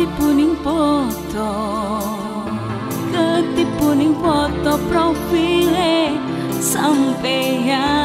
kati foto poto foto poto profile sampeyan